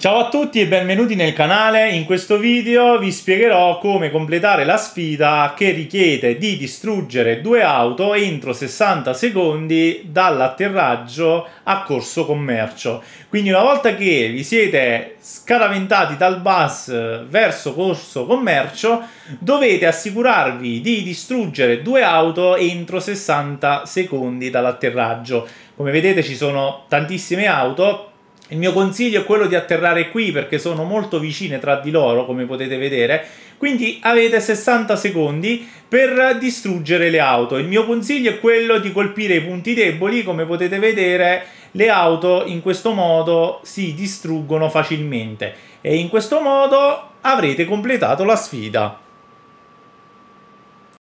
Ciao a tutti e benvenuti nel canale. In questo video vi spiegherò come completare la sfida che richiede di distruggere due auto entro 60 secondi dall'atterraggio a corso commercio. Quindi una volta che vi siete scaraventati dal bus verso corso commercio dovete assicurarvi di distruggere due auto entro 60 secondi dall'atterraggio. Come vedete ci sono tantissime auto il mio consiglio è quello di atterrare qui perché sono molto vicine tra di loro, come potete vedere. Quindi avete 60 secondi per distruggere le auto. Il mio consiglio è quello di colpire i punti deboli, come potete vedere le auto in questo modo si distruggono facilmente e in questo modo avrete completato la sfida.